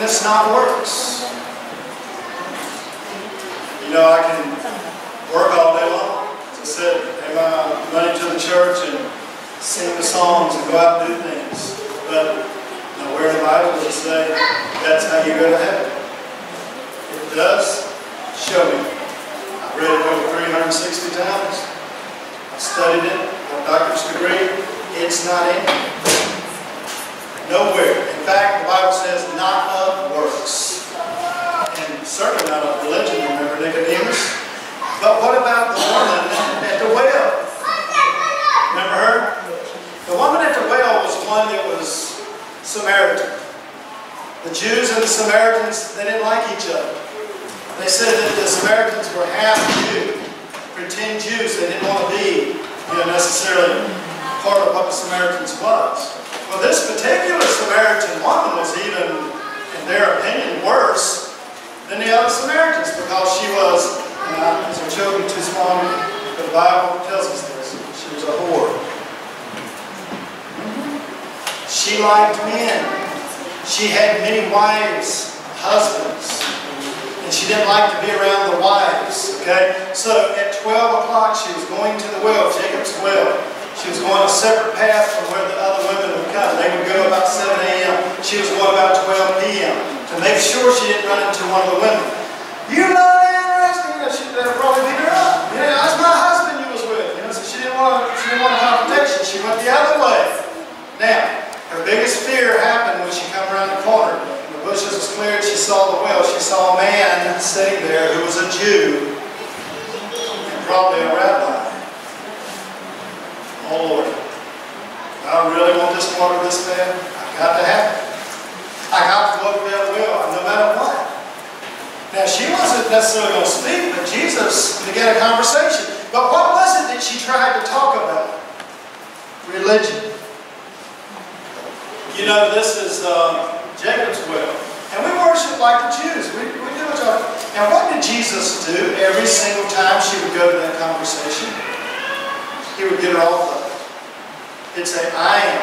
It's not works. You know, I can work all day long. I said, my money to the church and sing the songs and go out and do things. But you know, where in the Bible does it say that's how you go to heaven? It does, show me. I've read it over 360 times. I've studied it, a doctor's degree. It's not in. Nowhere. In fact, the Bible says not of works. And certainly not of religion, remember Nicodemus? But what about the woman at the well? Remember her? The woman at the well was one that was Samaritan. The Jews and the Samaritans, they didn't like each other. They said that the Samaritans were half Jew, pretend Jews. They didn't want to be you know, necessarily part of what the Samaritans was. Their opinion, worse than the other Samaritans because she was, uh, is her children too small? The Bible tells us this. She was a whore. She liked men. She had many wives, husbands, and she didn't like to be around the wives. Okay? So at 12 o'clock, she was going to the well, Jacob's well. She was going a separate path from where the other women would come. They would go about 7 a.m. She was going about 12 p.m. to make sure she didn't run into one of the women. You're not interested. You know, she would probably beat her up. That's my husband you was with. You know, so she didn't want she didn't want a confrontation. She went the other way. Now, her biggest fear happened when she come around the corner. The bushes was cleared. She saw the well. She saw a man sitting there who was a Jew and probably a rabbi. Oh Lord, I really want this water this bad. I've got to have it. I got to go to that well, no matter what. Now she wasn't necessarily going to speak, but Jesus began a conversation. But what was it that she tried to talk about? Religion. You know, this is um, Jacob's well. And we worship like the Jews. We, we do it. And what did Jesus do every single time she would go to that conversation? He would get her off of it. He'd say, I am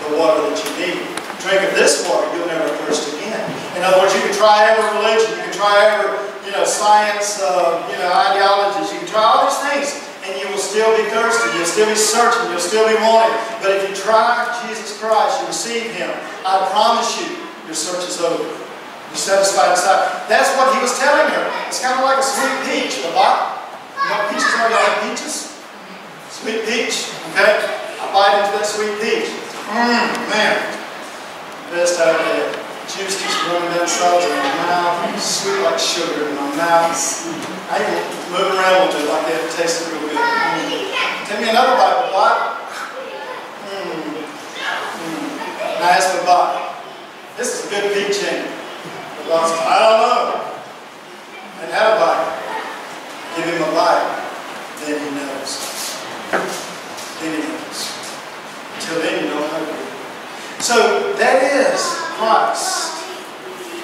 the water that you need. Drink of this water, you'll never thirst again. In other words, you can try every religion, you can try every, you know, science, uh, you know, ideologies, you can try all these things, and you will still be thirsty, you'll still be searching, you'll still be wanting. But if you try Jesus Christ, you receive Him, I promise you, your search is over. You're satisfied inside. That's what He was telling her. It's kind of like a sweet peach. The bottom, you know, peaches are like peaches? Sweet peach, okay? I bite into that sweet peach. Mmm, man. Best out there. Juice keeps running down the sides of my mouth. Sweet like sugar in my mouth. I move around with it like that. It tastes real good. Mm. Me another bite, but what? Mmm. Mm. Now the bite. This is a good peach in. The boss, I don't know. And had a bite. Give him a bite. Then he knows. Then he knows. Until then, you don't know. So that is Christ.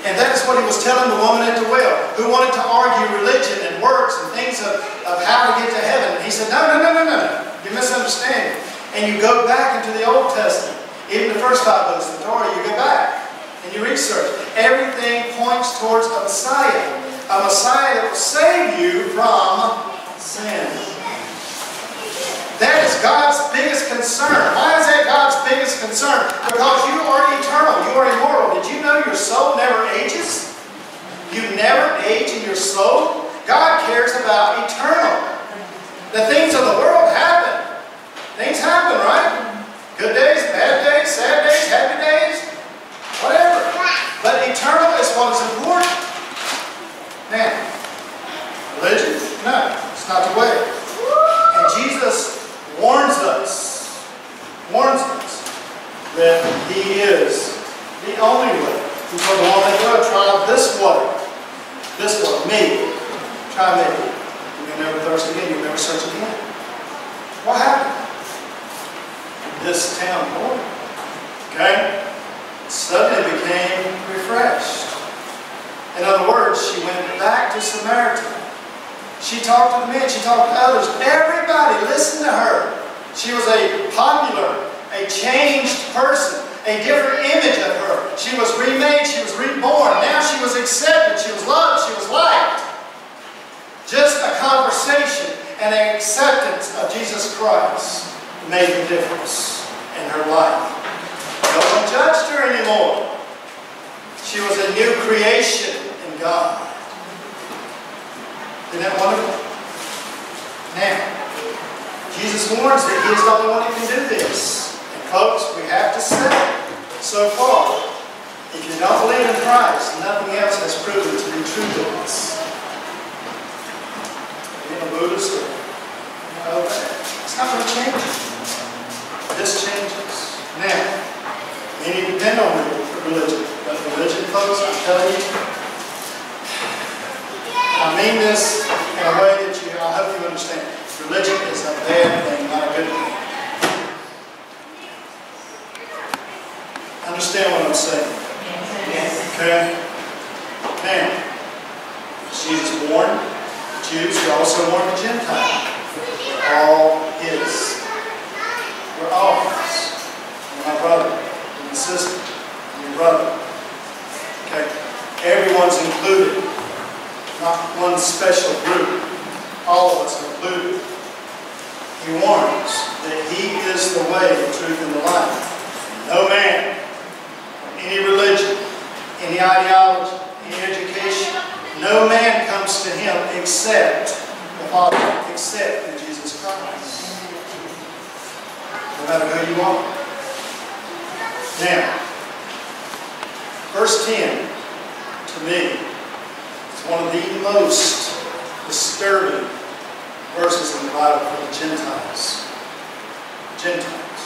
And that is what he was telling the woman at the well, who wanted to argue religion and works and things of, of how to get to heaven. And he said, no, no, no, no, no. You misunderstand. And you go back into the Old Testament. Even the first five books of the Torah, you go back and you research. Everything points towards a Messiah. A Messiah that will save you from sin. That is God's biggest concern. Why is that God's biggest concern? Because you are eternal. You are immortal. Did you know your soul never ages? You never age in your soul? God cares about eternal. The things of the world happen. Things happen, right? Good days, bad days, sad days, happy days, whatever. But eternal is what is important. Now, religion? No, it's not the way. And Jesus warns us, warns us that He is the only way. He told the woman, go try this water. This water, me. Try me. You'll never thirst again, you'll never search again. What happened? This town boy, okay, suddenly became refreshed. In other words, she went back to Samaritan. She talked to the men, she talked to others. Everybody listened to her. She was a popular, a changed person, a different image of her. She was remade, she was reborn. Now she was accepted, she was loved, she was liked. Just a conversation and an acceptance of Jesus Christ made the difference in her life. No one judged her anymore. She was a new creation in God. Isn't that wonderful? Now, Jesus warns that He is the only one who can do this. And folks, we have to say, so far, if you don't believe in Christ, nothing else has proven to be true to us. Being a Buddhist or oh, you know, it's not going to change. This changes. Now, many depend on religion, but religion, folks, I'm telling you, I mean this in a way that you, I hope you understand. Religion is a bad thing, not a good thing. Understand what I'm saying? Yes. Okay? Now, Jesus warned the Jews, he also warned the Gentiles. We're all his. We're all his. You're my brother, you're my sister, you're your brother. Okay? Everyone's included not one special group. All of us are included. He warns that He is the way, the truth, and the life. No man, any religion, any ideology, any education, no man comes to Him except the Father, except in Jesus Christ. No matter who you are. Now, verse 10, to me, one of the most disturbing verses in the Bible for the Gentiles. Gentiles.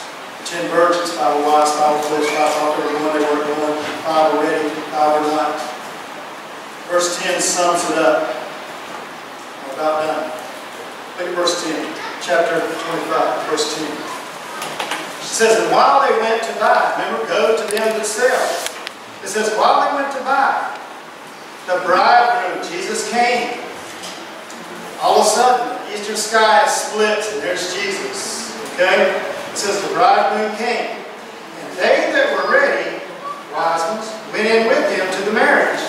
Ten virgins, five were wise, five were foolish, five thought they were going, they weren't going, five were ready, five were not. Verse 10 sums it up. We're about done. Look at verse 10, chapter 25, verse 10. It says, And while they went to buy, remember, go to them that sell. It says, while they went to buy, the bridegroom, Jesus came. All of a sudden, the eastern sky splits and there's Jesus. Okay? It says the bridegroom came. And they that were ready, wise ones, went in with him to the marriage.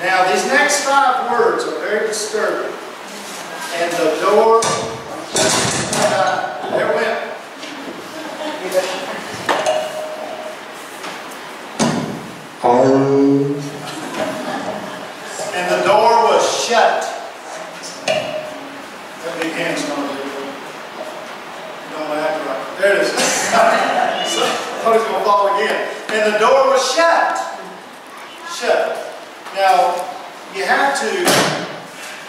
Now, these next five words are very disturbing. And the door, uh, [LAUGHS] there went. Oh. And the door was shut. That big hand's not. Don't act right. There it is. [LAUGHS] so, thought going to fall again. And the door was shut. Shut. Now, you have to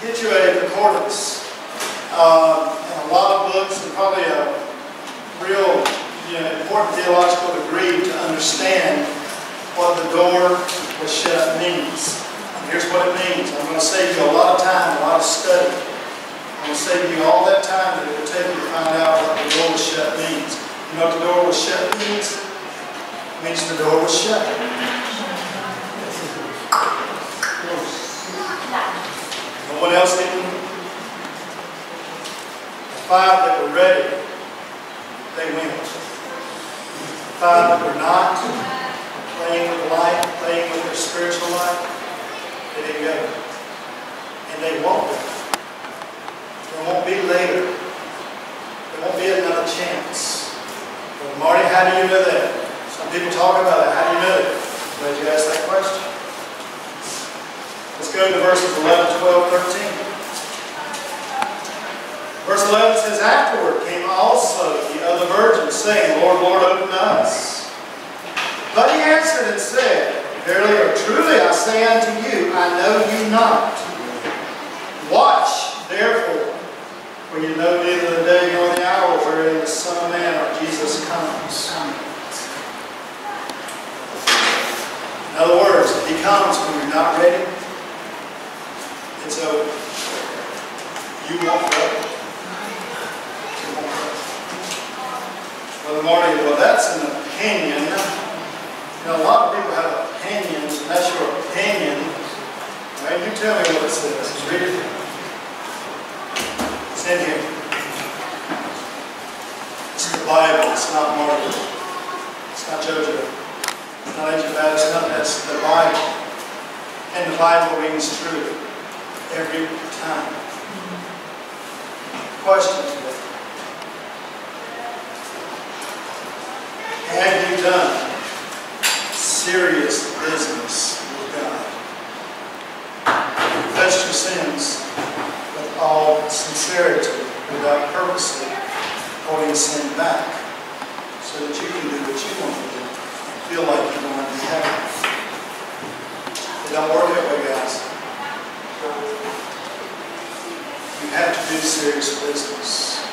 get you a concordance. Um, and a lot of books and probably a real you know, important theological degree to understand what the door was shut means. Here's what it means. I'm going to save you a lot of time, a lot of study. I'm going to save you all that time that it would take you to find out what the door was shut means. You know what the door was shut means? It means the door was shut. No one else didn't. The five that were ready, they went. The five that were not, playing with light, playing with their spiritual life, go. And they won't. There won't be later. There won't be another chance. Marty, how do you know that? Some people talk about it. How do you know that? Glad you asked that question. Let's go to verses 11, 12, 13. Verse 11 says, Afterward came also the other virgins, saying, Lord, Lord, open us. But he answered and said, Verily or truly I say unto you, I know you not. Watch, therefore, for you know neither the day nor the hour wherein the Son of Man or Jesus comes. In other words, if he comes when you're not ready, it's over. You won't go. Brother Marty, well, that's an opinion. Know, a lot of people have opinions, and that's your opinion. Right? You tell me what it says. Just read it. It's in here. It's the Bible. It's not Marty. It's not JoJo. It's not ancient Baptist. None. That's the Bible. And the Bible rings true every time. Question. Have you done serious business with God? Confess your sins with all sincerity, without purposely holding sin back, so that you can do what you want to do and feel like you're going to heaven. It don't work that way, guys. You have to do serious business.